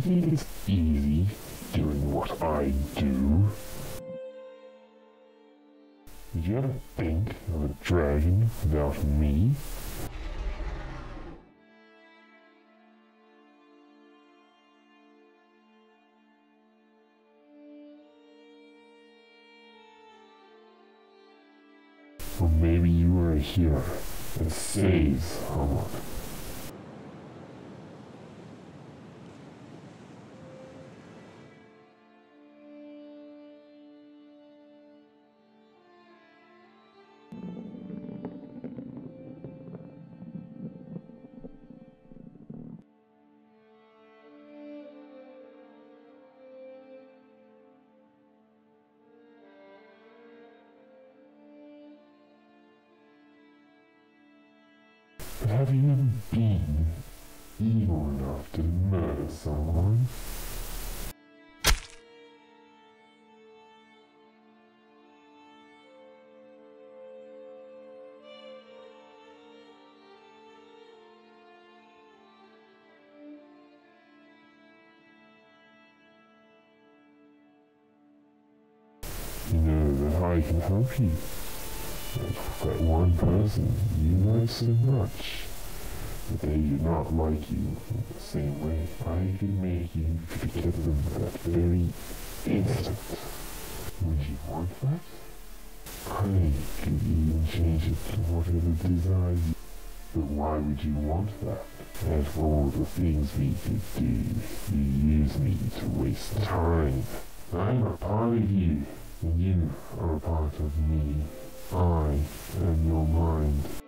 think it's easy doing what I do? Did you ever think of a dragon without me? Or maybe you were a hero that saves someone. Have you been evil enough to murder someone? You know that I can help you. That, one person you like so much, they do not like you the same way. I can make you forget them that very instant. Would you want that? I could even change it to whatever desire you. But why would you want that? After all the things we could do, you use me to waste time. I'm a part of you, you are a part of me. I am your mind.